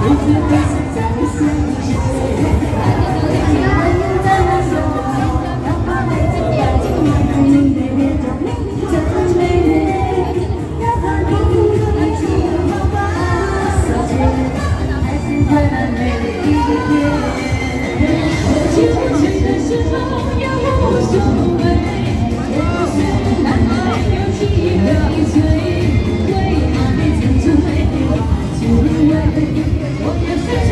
Thank you. What you?